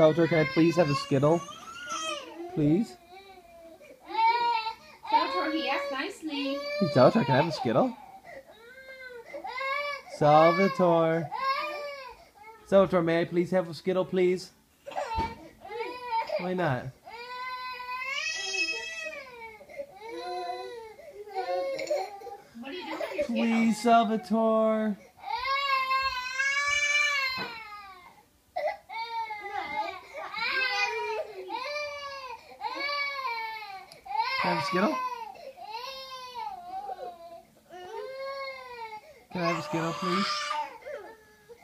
Salvatore, can I please have a Skittle? Please? Salvatore, he asked nicely. Hey, Salvatore, can I have a Skittle? Salvatore. Salvatore, may I please have a Skittle, please? Why not? What are you doing with your Skittles? Please, Salvatore. Can I have a Skittle? Can I have a Skittle, please?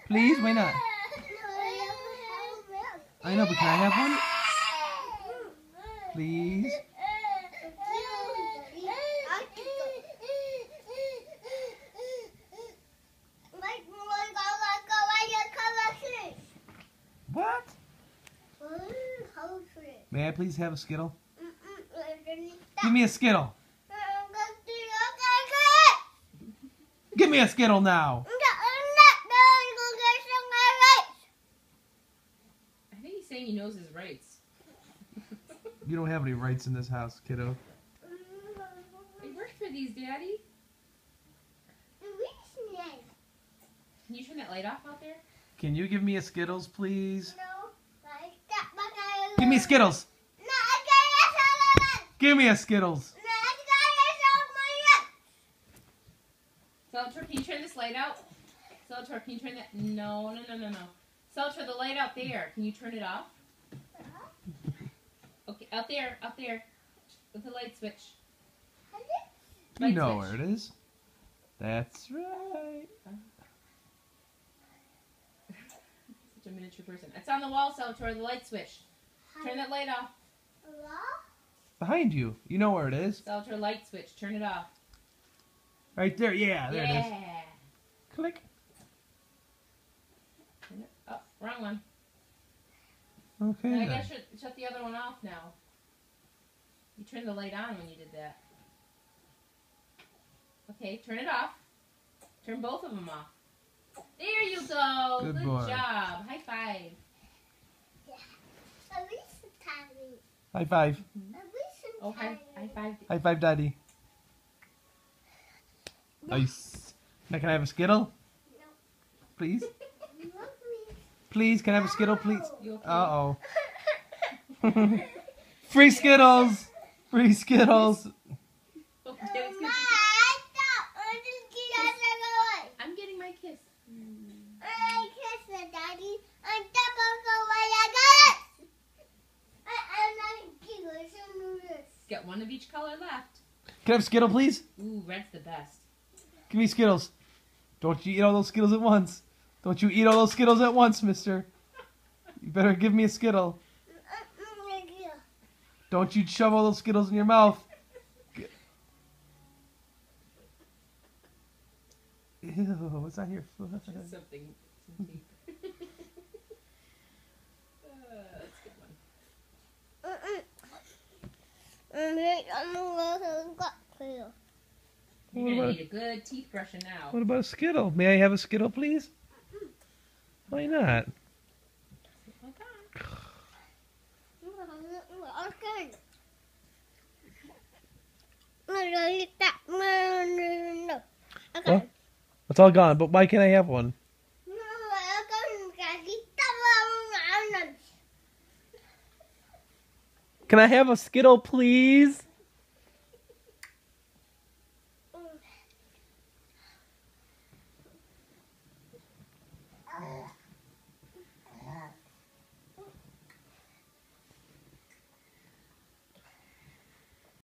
Please, why not? I know, but can I have one? Please? What? May I please have a Skittle? Give me a Skittle. Give me a Skittle now. I think he's saying he knows his rights. You don't have any rights in this house, kiddo. I worked for these, Daddy. Can you turn that light off out there? Can you give me a Skittles, please? Give me Skittles. Give me a Skittles. Salvatore, can you turn this light out? Salvatore, can you turn that? No, no, no, no, no. Salvatore, the light out there. Can you turn it off? Okay, out there, out there. With the light switch. You know switch. where it is. That's right. Such a miniature person. It's on the wall, Salvatore, the light switch. Turn that light off. Behind you. You know where it is. Salvatore, light switch. Turn it off. Right there. Yeah, there it is. Click. Oh, wrong one. Okay. I guess gotta shut, shut the other one off now. You turned the light on when you did that. Okay, turn it off. Turn both of them off. There you go. Good Good, boy. job. High five. Yeah. High five. Oh, high, high five. High five, Daddy. Nice. Now, can I have a Skittle? Please? Please, can I have a Skittle, please? Okay? Uh oh. Free Skittles! Free Skittles! Daddy's gonna- I'm getting my kiss. Got one of each color left. Can I have Skittle, please? Ooh, red's the best. Give me Skittles. Don't you eat all those Skittles at once. Don't you eat all those Skittles at once, mister. You better give me a Skittle. Don't you shove all those Skittles in your mouth. Ew, what's on your foot? Just something. some tape. uh, that's a good one. You're What gonna about- need a good teeth brushing now. What about a Skittle? May I have a Skittle, please? Why not? Okay. It's all gone, but why can't I have one? Can I have a Skittle, please?